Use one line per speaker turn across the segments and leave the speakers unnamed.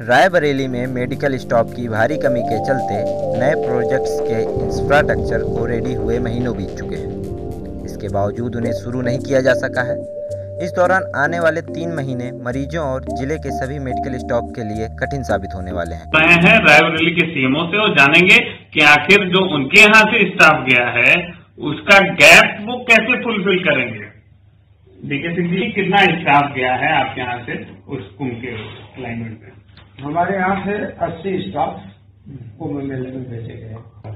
रायबरेली में medical stop की भारी कमी के चलते नए प्रोजेक्ट्स के इंफ्रास्ट्रक्चर को रेडी हुए महीनों बीत चुके हैं। इसके बावजूद उन्हें शुरू नहीं किया जा सका है। इस दौरान आने वाले तीन महीने मरीजों और ज़िले के सभी मेडिकल स्टॉप के लिए कठिन साबित होने वाले हैं।
रहे हैं रायबरेली के सीएमओ से और जानेंगे कि आखिर जो उनके यहाँ से स्टाफ गया है, उसका गैप वो कैसे फुलफिल करेंगे? डीके सिंह जी, कितना स्टाफ गया है आपके यहाँ से उस कुंभ के अलाइनमेंट में?
हमारे यहाँ से 80 स्टाफ कुंभ मेले में भेजे गए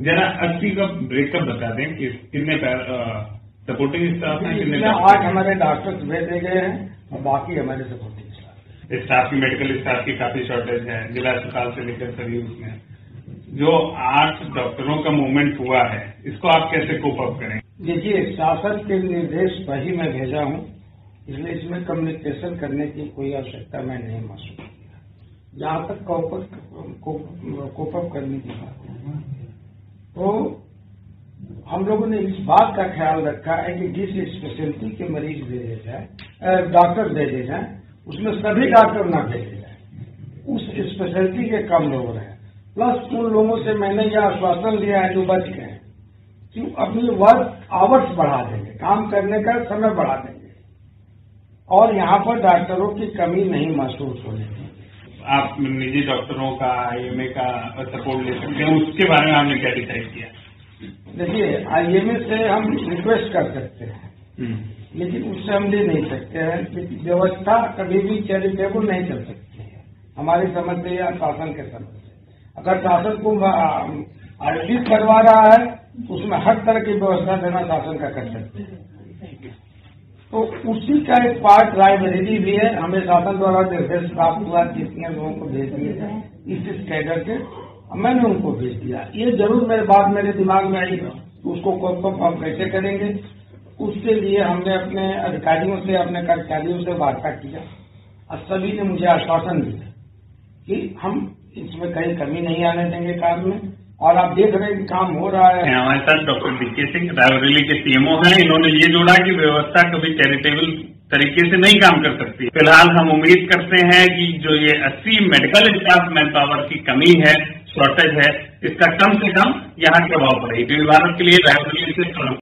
जरा अस्सी का ब्रेकअप बता दें कि कितने सपोर्टिंग स्टाफ हैं कितने
आठ हमारे डॉक्टर्स भेजे गए हैं और बाकी हमारे सपोर्टिंग स्टाफ
स्टाफ की मेडिकल स्टाफ की काफ़ी शॉर्टेज है जिला अस्पताल से लेकर सभी उसमें। जो आठ डॉक्टरों का मूवमेंट हुआ है इसको आप कैसे कोप अप करें?
देखिए शासन के निर्देश पर ही मैं भेजा हूँ इसलिए इसमें कम्युनिकेशन करने की कोई आवश्यकता मैं नहीं महसूस जहाँ तक कोप अप करने की बात है तो हम लोगों ने इस बात का ख्याल रखा है कि जिस स्पेशलिटी के मरीज़ भेजे जाए डॉक्टर भेजे जाए, उसमें सभी डॉक्टर ना भेजे जाए। उस स्पेशलिटी के कम लोग रहे। प्लस उन लोगों से मैंने यह आश्वासन लिया है जो बच गए कि अपनी वर्क आवर्स बढ़ा देंगे, काम करने का समय बढ़ा देंगे। और यहाँ पर डॉक्टरों की कमी नहीं महसूस होने देंगे।
आप निजी डॉक्टरों का आईएमए का सपोर्ट ले सकते हैं उसके बारे में आपने क्या डिसाइड किया?
देखिए आईएमए से हम रिक्वेस्ट कर सकते हैं
हम्म।
लेकिन उससे हम ले नहीं सकते हैं व्यवस्था कभी भी चैरिटेबल नहीं चल सकती है। हमारी समझ से या शासन के समझ से अगर शासन को आयोजित करवा रहा है तो उसमें हर तरह की व्यवस्था देना शासन का कर सकते है। तो उसी का एक पार्ट लाइब्रेरी भी है। हमें शासन द्वारा निर्देश प्राप्त हुआ, जितने लोगों को भेज दिए जाए इस इस कैडर के मैंने उनको भेज दिया। ये ज़रूर मेरे बात मेरे दिमाग में आई उसको कब हम कैसे करेंगे। उसके लिए हमने अपने अधिकारियों से, अपने कर्मचारियों से वार्ता किया। और सभी ने मुझे आश्वासन दिया कि हम इसमें कहीं कमी नहीं आने देंगे काम में। और आप देख रहे हैं कि काम हो रहा है।
हमारे साथ डॉक्टर बीके सिंह रायबरेली के सीएमओ हैं, इन्होंने ये जोड़ा कि व्यवस्था कभी चैरिटेबल तरीके से नहीं काम कर सकती। फ़िलहाल हम उम्मीद करते हैं कि जो ये 80 मेडिकल स्टाफ मैन पावर की कमी है शॉर्टेज है, इसका कम से कम यहाँ प्रभाव पड़ेगी भारत के लिए रायबरेली से